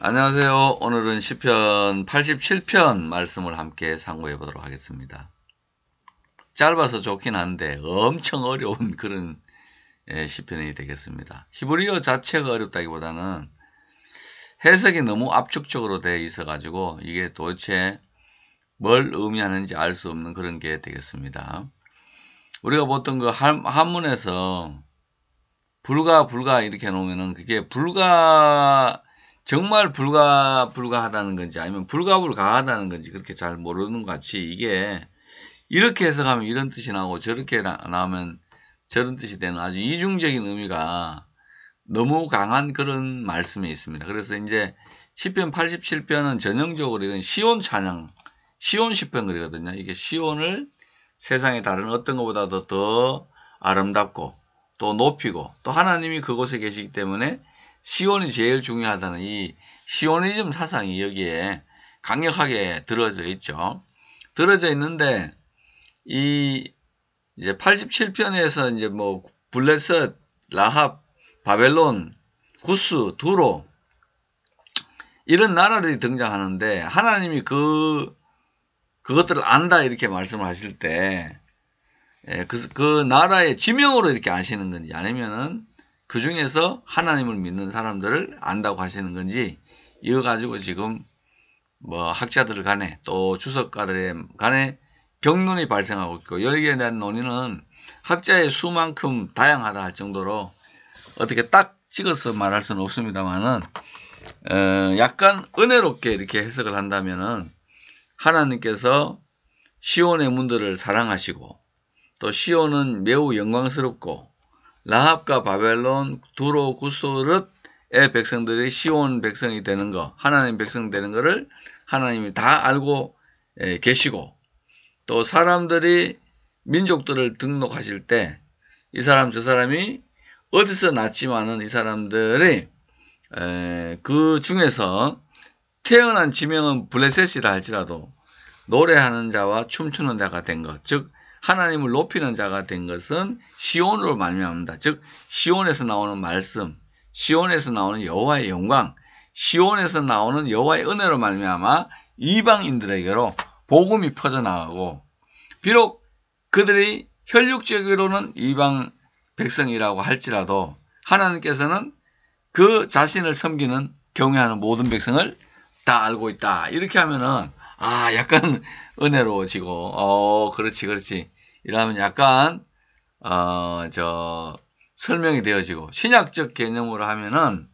안녕하세요. 오늘은 시편 87편 말씀을 함께 상고해 보도록 하겠습니다. 짧아서 좋긴 한데 엄청 어려운 그런 예, 시편이 되겠습니다. 히브리어 자체가 어렵다기보다는 해석이 너무 압축적으로 되어 있어 가지고 이게 도대체 뭘 의미하는지 알 수 없는 그런 게 되겠습니다. 우리가 보통 그 한문에서 불가 불가 이렇게 놓으면은 그게 불가 정말 불가 불가하다는 건지 아니면 불가불가하다는 건지 그렇게 잘 모르는 것 같이 이게 이렇게 해석하면 이런 뜻이 나오고 저렇게 나오면 저런 뜻이 되는 아주 이중적인 의미가 너무 강한 그런 말씀이 있습니다. 그래서 이제 10편 87편은 전형적으로 이건 시온 찬양, 시온 10편 그리거든요. 이게 시온을 세상의 다른 어떤 것보다도 더 아름답고 또 높이고 또 하나님이 그곳에 계시기 때문에 시온이 제일 중요하다는 이 시오니즘 사상이 여기에 강력하게 들어져 있죠. 들어져 있는데 이 이제 87편에서 이제 뭐 블레셋, 라합, 바벨론, 구스, 두로 이런 나라들이 등장하는데 하나님이 그 그것들을 안다 이렇게 말씀을 하실 때 예, 그, 그 나라의 지명으로 이렇게 아시는 건지 아니면은 그 중에서 하나님을 믿는 사람들을 안다고 하시는 건지 이거 가지고 지금 뭐 학자들 간에 또 주석가들의 간에 경론이 발생하고 있고 여기에 대한 논의는 학자의 수만큼 다양하다 할 정도로 어떻게 딱 찍어서 말할 수는 없습니다만은 어 약간 은혜롭게 이렇게 해석을 한다면은 하나님께서 시온의 문들을 사랑하시고 또 시온은 매우 영광스럽고 라합과 바벨론, 두로, 구소릇의 백성들이 시온 백성이 되는 거, 하나님 백성 되는 거를 하나님이 다 알고 계시고 또 사람들이 민족들을 등록하실 때 이 사람 저 사람이 어디서 났지만은 이 사람들이 그 중에서 태어난 지명은 블레셋이라 할지라도 노래하는 자와 춤추는 자가 된 것, 즉 하나님을 높이는 자가 된 것은 시온으로 말미암다. 즉 시온에서 나오는 말씀, 시온에서 나오는 여호와의 영광, 시온에서 나오는 여호와의 은혜로 말미암아 이방인들에게로 복음이 퍼져나가고 비록 그들이 혈육적으로는 이방 백성이라고 할지라도 하나님께서는 그 자신을 섬기는 경외하는 모든 백성을 다 알고 있다. 이렇게 하면은 아 약간 은혜로워지고. 어 그렇지 그렇지. 이러면 약간 어 저 설명이 되어지고. 신약적 개념으로 하면은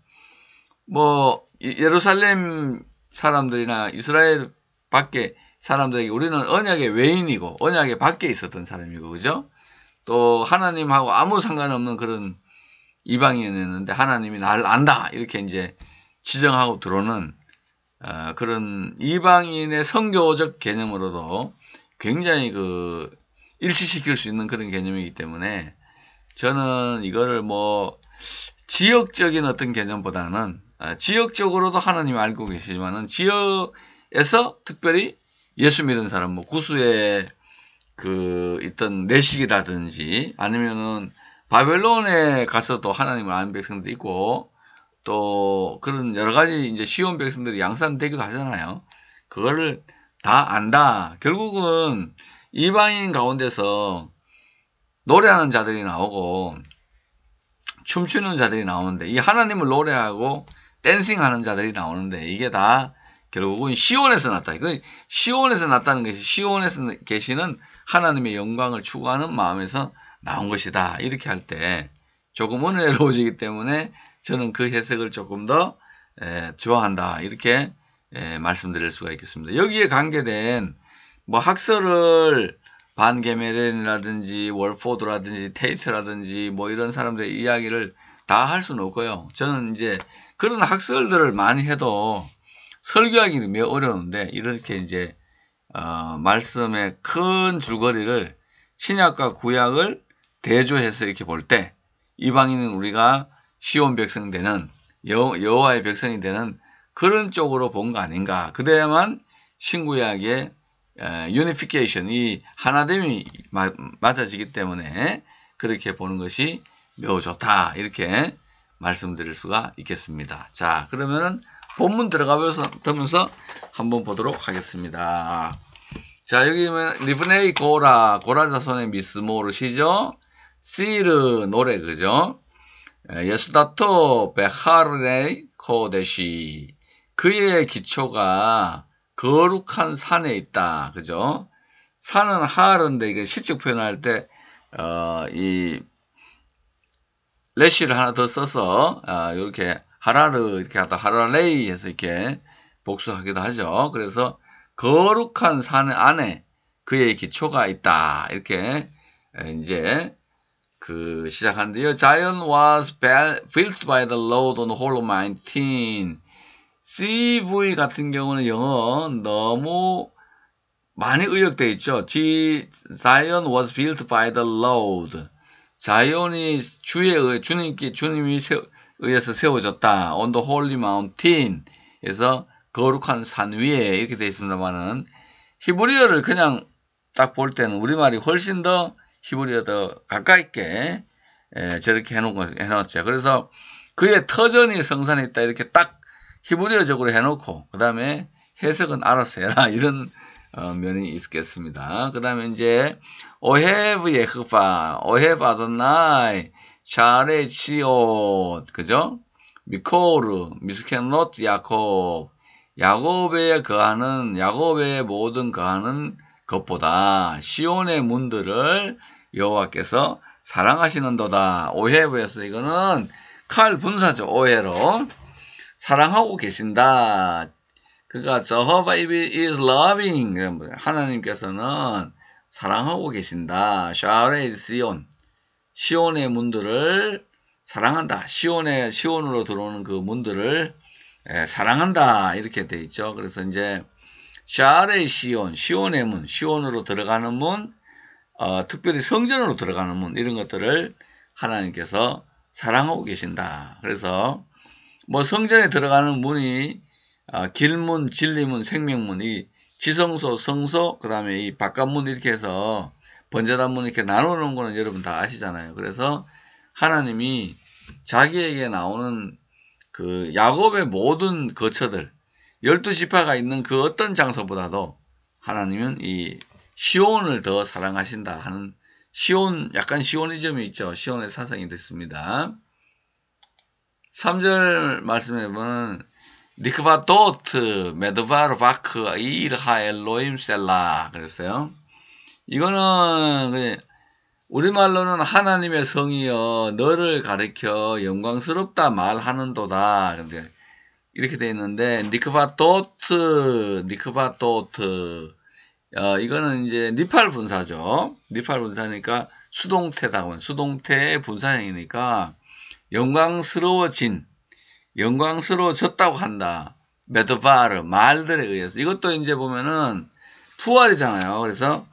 뭐 예루살렘 사람들이나 이스라엘 밖에 사람들에게 우리는 언약의 외인이고 언약의 밖에 있었던 사람이고 그죠? 또 하나님하고 아무 상관없는 그런 이방인이었는데 하나님이 나를 안다. 이렇게 이제 지정하고 들어오는 어, 그런 이방인의 성교적 개념으로도 굉장히 그 일치시킬 수 있는 그런 개념이기 때문에 저는 이거를 뭐 지역적인 어떤 개념보다는 어, 지역적으로도 하나님 알고 계시지만은 지역에서 특별히 예수 믿은 사람 뭐 구수의 그 있던 내식이라든지 아니면은 바벨론에 가서도 하나님을 아는 백성도 있고 또 그런 여러 가지 이제 시온 백성들이 양산되기도 하잖아요. 그거를 다 안다. 결국은 이방인 가운데서 노래하는 자들이 나오고 춤추는 자들이 나오는데 이 하나님을 노래하고 댄싱하는 자들이 나오는데 이게 다 결국은 시온에서 났다. 그 시온에서 났다는 것이 시온에서 계시는 하나님의 영광을 추구하는 마음에서 나온 것이다. 이렇게 할 때 조금 은혜로워지기 때문에 저는 그 해석을 조금 더 에, 좋아한다 이렇게 에, 말씀드릴 수가 있겠습니다. 여기에 관계된 뭐 학설을 반 게메렌이라든지 월포드라든지 테이트라든지 뭐 이런 사람들의 이야기를 다 할 수는 없고요. 저는 이제 그런 학설들을 많이 해도 설교하기 매우 어려운데 이렇게 이제 어, 말씀의 큰 줄거리를 신약과 구약을 대조해서 이렇게 볼 때 이방인은 우리가 시온 백성 되는 여, 여호와의 백성이 되는 그런 쪽으로 본 거 아닌가. 그래야만 신구약의 유니피케이션, 이 하나됨이 마, 맞아지기 때문에 그렇게 보는 것이 매우 좋다. 이렇게 말씀드릴 수가 있겠습니다. 자, 그러면은 본문 들어가면서 한번 보도록 하겠습니다. 자, 여기 리브네이 고라, 고라 자손의 미스모르시죠? 시르 노래, 그죠? 예수다토 베하르네이 코데시. 그의 기초가 거룩한 산에 있다. 그죠? 산은 하르인데, 이게 시적 표현할 때, 어, 이, 레시를 하나 더 써서, 어, 이렇게 하라르, 이렇게 하다 하라레이 해서 이렇게 복수하기도 하죠. 그래서 거룩한 산 안에 그의 기초가 있다. 이렇게 이제 그 시작하는데요. Zion was built by the Lord on whole mountain. CV 같은 경우는 영어 너무 많이 의역되어 있죠. Zion was built by the Lord. 자연이 주에 의해 주님께 주님이 의해서 세워졌다. on the holy mountain. 그래서 거룩한 산 위에 이렇게 되어 있습니다만은 히브리어를 그냥 딱 볼 때는 우리말이 훨씬 더 히브리어 더 가까이 있게 에, 저렇게 해놓고 해놓았죠. 그래서 그의 터전이 성산에 있다 이렇게 딱 히브리어적으로 해놓고 그 다음에 해석은 알아서 해라 이런 어, 면이 있겠습니다. 그 다음에 이제 오헤브 예흐바 오헤브 아도나이 샤레 치옷 그죠? 미코르 미스켄 롯 야콥 야곱에 거하는 야곱의 모든 거하는 것보다 시온의 문들을 여호와께서 사랑하시는도다. 오해부에서 이거는 칼 분사죠. 오해로 사랑하고 계신다. 그가 저허바 is loving 하나님께서는 사랑하고 계신다. 샤레 시온 시온의 문들을 사랑한다. 시온의 시온으로 들어오는 그 문들을 예, 사랑한다 이렇게 돼 있죠. 그래서 이제 샤레 시온, 시온의 문, 시온으로 들어가는 문, 어, 특별히 성전으로 들어가는 문 이런 것들을 하나님께서 사랑하고 계신다. 그래서 뭐 성전에 들어가는 문이 어, 길문, 진리문, 생명문, 이 지성소, 성소, 그 다음에 이 바깥문 이렇게 해서 번제단문 이렇게 나누는 거는 여러분 다 아시잖아요. 그래서 하나님이 자기에게 나오는 그 야곱의 모든 거처들 열두 지파가 있는 그 어떤 장소보다도 하나님은 이 시온을 더 사랑하신다 하는 시온 약간 시온이점이 있죠. 시온의 사상이 됐습니다. 3절 말씀해 보면 니크바 도트 메드바르 바크 이르하 엘로임 셀라 그랬어요. 이거는 우리말로는 하나님의 성이여 너를 가리켜 영광스럽다 말하는도다. 이렇게 돼 있는데 니크바토트 니크바토트 어, 이거는 이제 니팔 분사죠. 니팔 분사니까 수동태다. 수동태의 분사형이니까 영광스러워진 영광스러워졌다고 한다. 메드바르 말들에 의해서 이것도 이제 보면은 푸활이잖아요. 그래서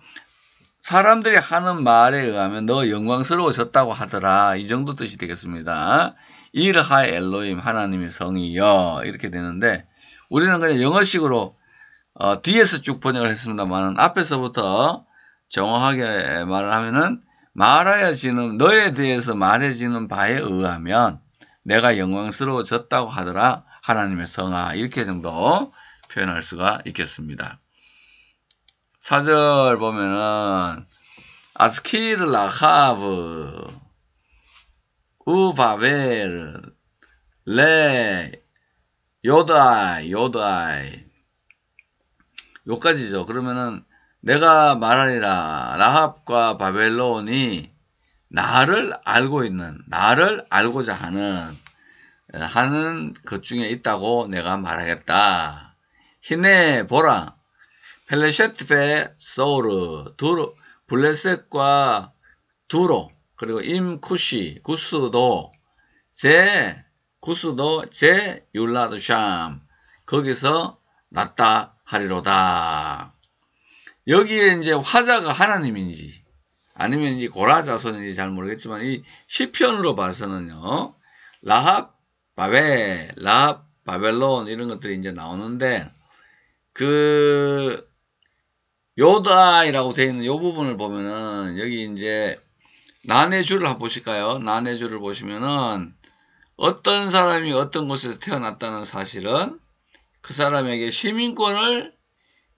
사람들이 하는 말에 의하면 너 영광스러워졌다고 하더라. 이 정도 뜻이 되겠습니다. 이르하 엘로임 하나님의 성이여. 이렇게 되는데 우리는 그냥 영어식으로 어, 뒤에서 쭉 번역을 했습니다만 앞에서부터 정확하게 말을 하면은 말하여지는 너에 대해서 말해지는 바에 의하면 내가 영광스러워졌다고 하더라. 하나님의 성아. 이렇게 정도 표현할 수가 있겠습니다. 4절 보면은 아스키르 라하브 레 요다이 요다이 요까지죠. 그러면은 내가 말하리라 라합과 바벨론이 나를 알고 있는 나를 알고자 하는 하는 것 중에 있다고 내가 말하겠다. 히네 보라 펠레셰트베 소르 두로 블레셋과 두로 그리고 임쿠시 구스도 제 구스도 제 율라드 샴 거기서 났다 하리로다. 여기에 이제 화자가 하나님인지 아니면 이 고라 자손인지 잘 모르겠지만 이 시편으로 봐서는요 라합 바벨 라합 바벨론 이런 것들이 이제 나오는데 그 요다이라고 되어 있는 이 부분을 보면은 여기 이제 난해줄을 한번 보실까요? 난해줄을 보시면은 어떤 사람이 어떤 곳에서 태어났다는 사실은 그 사람에게 시민권을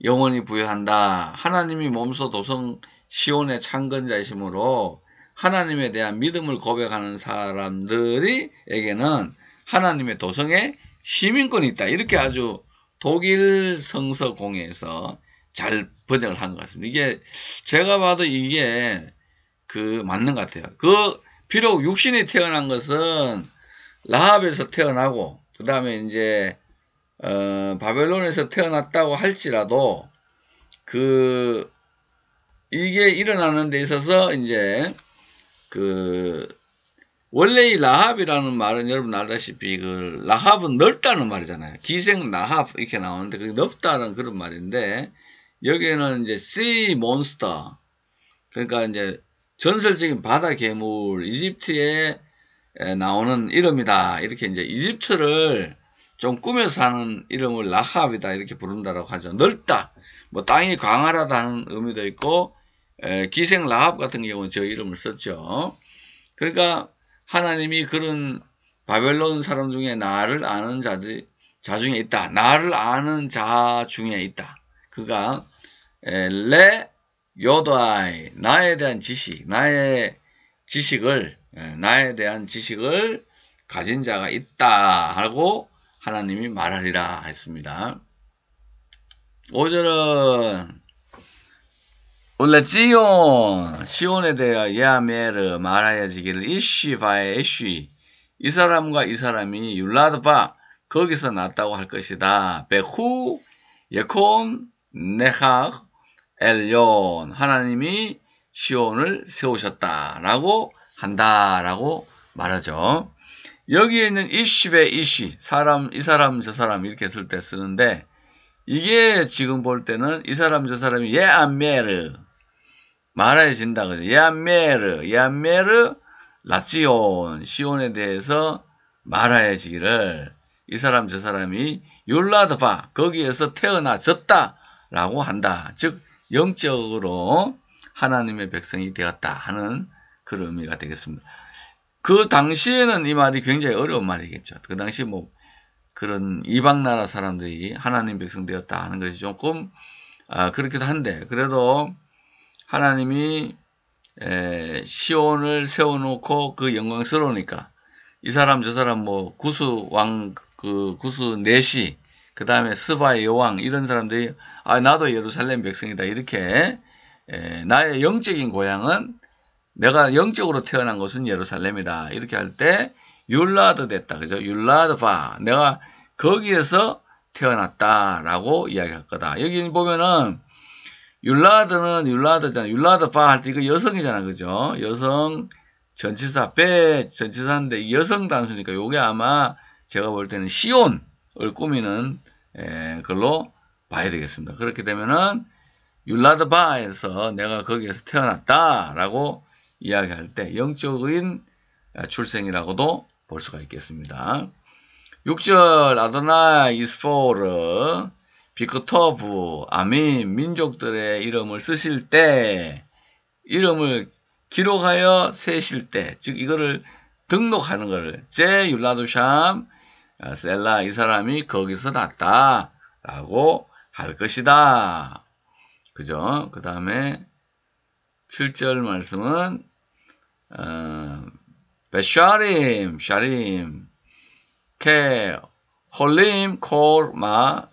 영원히 부여한다. 하나님이 몸소 도성 시온의 창건자이시므로 하나님에 대한 믿음을 고백하는 사람들이에게는 하나님의 도성에 시민권이 있다. 이렇게 아주 독일 성서 공예에서 잘 번역을 한 것 같습니다. 이게 제가 봐도 이게 그 맞는 것 같아요. 그 비록 육신이 태어난 것은 라합에서 태어나고 그 다음에 이제 어, 바벨론에서 태어났다고 할지라도 그 이게 일어나는 데 있어서 이제 그 원래 이 라합이라는 말은 여러분 알다시피 그 라합은 넓다는 말이잖아요. 기생 라합 이렇게 나오는데 그게 넓다는 그런 말인데 여기에는 이제 sea monster 그러니까 이제 전설적인 바다 괴물 이집트에 나오는 이름이다. 이렇게 이제 이집트를 좀 꾸며서 하는 이름을 라합이다 이렇게 부른다라고 하죠. 넓다. 뭐 땅이 광활하다는 의미도 있고 에, 기생 라합 같은 경우는 저 이름을 썼죠. 그러니까 하나님이 그런 바벨론 사람 중에 나를 아는 자들이 자 중에 있다. 나를 아는 자 중에 있다. 그가 에, 레 요도아이 나에 대한 지식, 나의 지식을 에, 나에 대한 지식을 가진 자가 있다 하고 하나님이 말하리라 했습니다. 5절은 원래 지온 시온에 대하여 야메르 말하여지기를 이쉬바의 이쉬 이 사람과 이 사람이 율라드바 거기서 났다고 할 것이다. 베후 예콘 네하 엘yon 하나님이 시온을 세우셨다라고 한다라고 말하죠. 여기에 있는 이십의 이시 사람 이 사람 저 사람 이렇게 쓸 때 쓰는데 이게 지금 볼 때는 이 사람 저 사람이 예안메르 말해진다 그죠 예안메르 예안메르 라치온 시온에 대해서 말하여지기를 이 사람 저 사람이 율라드바 거기에서 태어나졌다라고 한다 즉 영적으로 하나님의 백성이 되었다 하는 그런 의미가 되겠습니다. 그 당시에는 이 말이 굉장히 어려운 말이겠죠. 그 당시 뭐 그런 이방 나라 사람들이 하나님 백성 되었다 하는 것이 조금 아, 그렇기도 한데 그래도 하나님이 에, 시온을 세워놓고 그 영광스러우니까 이 사람 저 사람 뭐 구수 왕 그 구수 내시 그 다음에 스바의 여왕 이런 사람들이 아 나도 예루살렘 백성이다 이렇게 에, 나의 영적인 고향은 내가 영적으로 태어난 곳은 예루살렘이다. 이렇게 할 때 율라드 됐다. 그죠? 율라드 바. 내가 거기에서 태어났다라고 이야기할 거다. 여기 보면은 율라드는 율라드잖아. 율라드 바 할 때 이거 여성이잖아. 그죠? 여성 전치사 배 전치사인데 여성 단수니까 요게 아마 제가 볼 때는 시온을 꾸미는 에, 걸로 봐야 되겠습니다. 그렇게 되면은 율라드 바에서 내가 거기에서 태어났다라고 이야기할 때 영적인 출생이라고도 볼 수가 있겠습니다. 6절 아도나 이스포르 비크토브 아민 민족들의 이름을 쓰실 때 이름을 기록하여 세실 때 즉 이거를 등록하는 걸제 율라두샴 셀라 이 사람이 거기서 났다 라고 할 것이다. 그죠? 그 다음에 7절 말씀은 베샤림, 샤림, 케, 홀림, 콜, 마,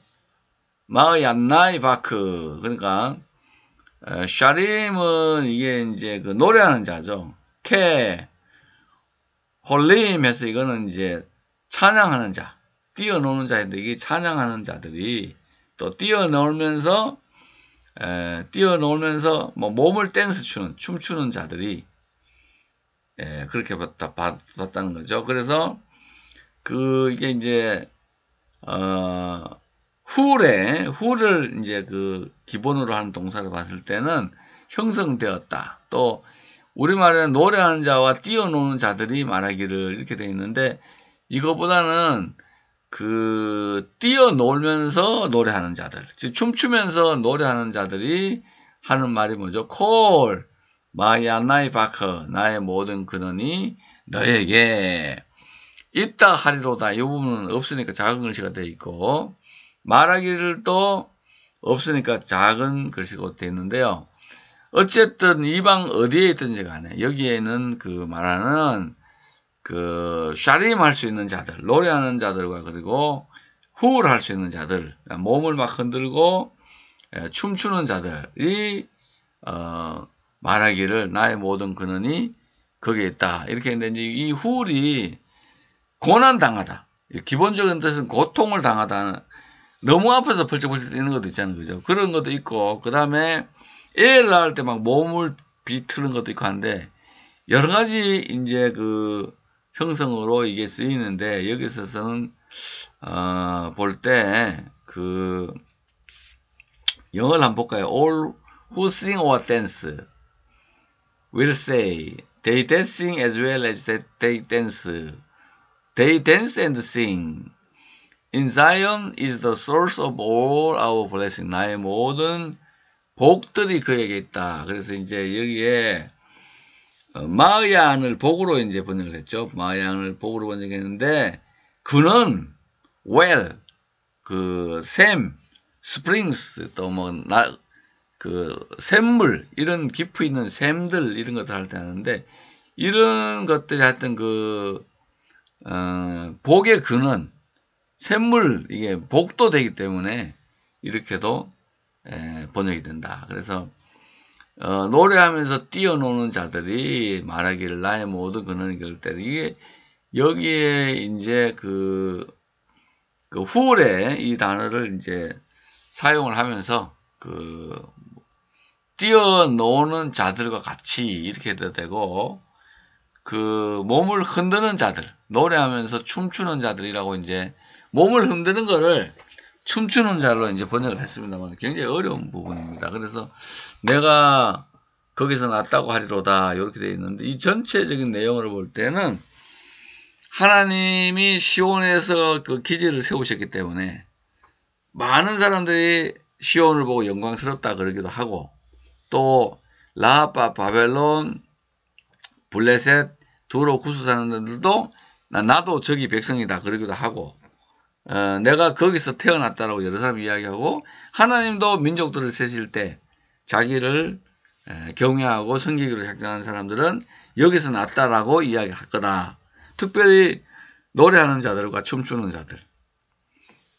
마얀나이 바크. 그러니까, 샤림은 이게 이제 그 노래하는 자죠. 케, 홀림 해서 이거는 이제 찬양하는 자, 뛰어노는 자인데 이게 찬양하는 자들이 또 뛰어놀면서, 에, 뛰어놀면서 뭐 몸을 댄스 추는, 춤추는 자들이 예, 그렇게 봤다, 봤 다는 거죠. 그래서 그 이게 이제 어 후래 후를 이제 그 기본으로 하는 동사를 봤을 때는 형성되었다. 또 우리말에는 노래하는 자와 뛰어노는 자들이 말하기를 이렇게 되어 있는데 이거보다는 그 뛰어놀면서 노래하는 자들, 즉 춤추면서 노래하는 자들이 하는 말이 뭐죠? 콜 마야 나이 바커 나의 모든 근원이 너에게 있다 하리로다 이 부분은 없으니까 작은 글씨가 되어 있고 말하기를 또 없으니까 작은 글씨로 되어 있는데요. 어쨌든 이방 어디에 있든지 간에 여기에는 그 말하는 그 샤림 할 수 있는 자들, 노래하는 자들과 그리고 후울 할수 있는 자들, 몸을 막 흔들고 예, 춤추는 자들이 어, 말하기를 나의 모든 근원이 거기에 있다. 이렇게 했는데 이 후울이 고난 당하다. 기본적인 뜻은 고통을 당하다. 너무 아파서 펄쩍펄쩍 뛰는 것도 있잖아요. 그죠? 그런 것도 있고, 그 다음에 애를 낳을 때 막 몸을 비트는 것도 있고 한데, 여러 가지 이제 그 형성으로 이게 쓰이는데, 여기 서는 어, 볼 때, 그, 영어를 한번 볼까요? All who sing or dance will say, they dancing as well as they dance. They dance and sing. In Zion is the source of all our blessing. 나의 모든 복들이 그에게 있다. 그래서 이제 여기에 어, 마야안을 복으로 이제 번역을 했죠. 마야안을 복으로 번역했는데 그는 well 그 샘, 스프링스 또뭐나그 샘물 이런 깊이 있는 샘들 이런 것들 할 때 하는데 이런 것들이 하여튼 그 어, 복의 근원 샘물 이게 복도 되기 때문에 이렇게도 에, 번역이 된다. 그래서 어, 노래하면서 뛰어노는 자들이 말하기를 나의 모든 근원이 그럴 때 이게 여기에 이제 그, 그 후에 이 단어를 이제 사용을 하면서 그 뛰어노는 자들과 같이 이렇게 해도 되고 그 몸을 흔드는 자들 노래하면서 춤추는 자들이라고 이제 몸을 흔드는 거를 춤추는 자로 이제 번역을 했습니다만 굉장히 어려운 부분입니다. 그래서 내가 거기서 났다고 하리로다 이렇게 되어 있는데 이 전체적인 내용을 볼 때는 하나님이 시온에서 그 기지를 세우셨기 때문에 많은 사람들이 시온을 보고 영광스럽다 그러기도 하고 또 라하파 바벨론 블레셋 두로 구수 사람들도 나도 저기 백성이다 그러기도 하고 어, 내가 거기서 태어났다라고 여러 사람이 이야기하고 하나님도 민족들을 세실 때 자기를 에, 경외하고 성기기로 작정하는 사람들은 여기서 났다라고 이야기할 거다. 특별히 노래하는 자들과 춤추는 자들.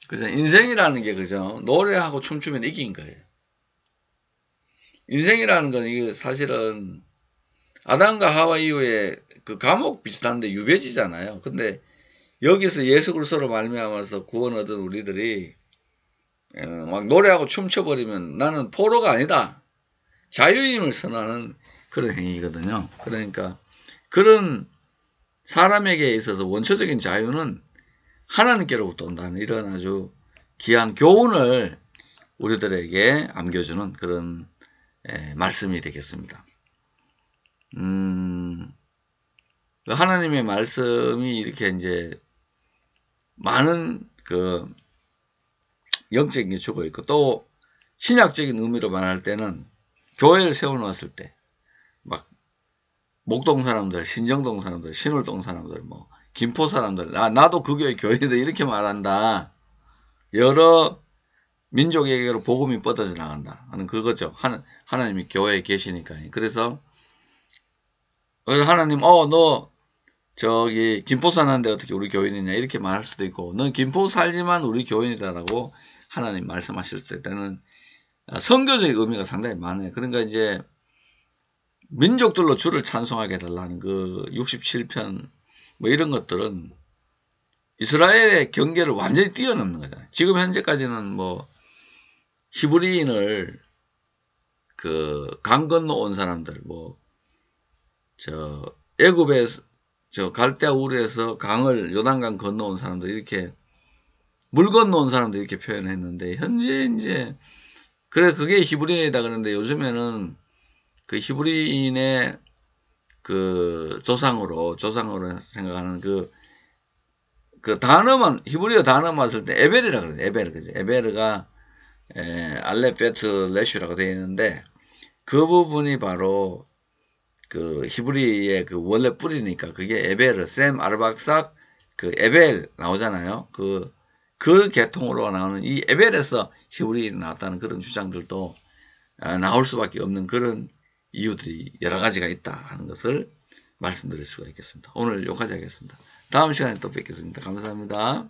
그죠? 인생이라는 게 그죠? 노래하고 춤추면 이긴 거예요. 인생이라는 건 이게 사실은 아담과 하와 이후에 그 감옥 비슷한데 유배지잖아요. 근데 여기서 예수 그리스도로 말미암아서 구원 얻은 우리들이 어, 막 노래하고 춤춰버리면 나는 포로가 아니다. 자유임을 선언하는 그런 행위거든요. 그러니까 그런 사람에게 있어서 원초적인 자유는 하나님께로부터 온다는 이런 아주 귀한 교훈을 우리들에게 안겨주는 그런 말씀이 되겠습니다. 음, 하나님의 말씀이 이렇게 이제 많은 그 영적인 게 주고 있고 또 신약적인 의미로 말할 때는 교회를 세워놓았을 때 막 목동 사람들, 신정동 사람들, 신월동 사람들, 뭐 김포 사람들, 아, 나도 그 교회 교회들 이렇게 말한다. 여러 민족에게로 복음이 뻗어져 나간다 하는 그거죠. 하나, 하나님이 교회에 계시니까. 그래서 하나님, 어, 너 저기 김포 사는데 어떻게 우리 교인이냐 이렇게 말할 수도 있고 넌 김포 살지만 우리 교인이다라고 하나님 말씀하실 때는 성교적 의미가 상당히 많아요. 그러니까 이제 민족들로 주를 찬송하게 해달라는 그 67편 뭐 이런 것들은 이스라엘의 경계를 완전히 뛰어넘는 거잖아요. 지금 현재까지는 뭐 히브리인을 그 강 건너 온 사람들 뭐 저 애굽에 저 갈대아 우르에서 강을 요단강 건너온 사람들 이렇게 물 건너온 사람들 이렇게 표현했는데 현재 이제 그래 그게 히브리인이다 그러는데 요즘에는 그 히브리인의 그 조상으로 조상으로 생각하는 그, 그 단어만 히브리어 단어만 쓸 때 에베르라 그러죠. 에베르 그죠? 에베르가 에, 알레페트 레슈라고 되어 있는데 그 부분이 바로 그 히브리의 그 원래 뿌리니까 그게 에벨, 셈, 아르박삭, 그 에벨 나오잖아요. 그, 그 계통으로 나오는 이 에벨에서 히브리 나왔다는 그런 주장들도 아, 나올 수밖에 없는 그런 이유들이 여러 가지가 있다 하는 것을 말씀드릴 수가 있겠습니다. 오늘 여기까지 하겠습니다. 다음 시간에 또 뵙겠습니다. 감사합니다.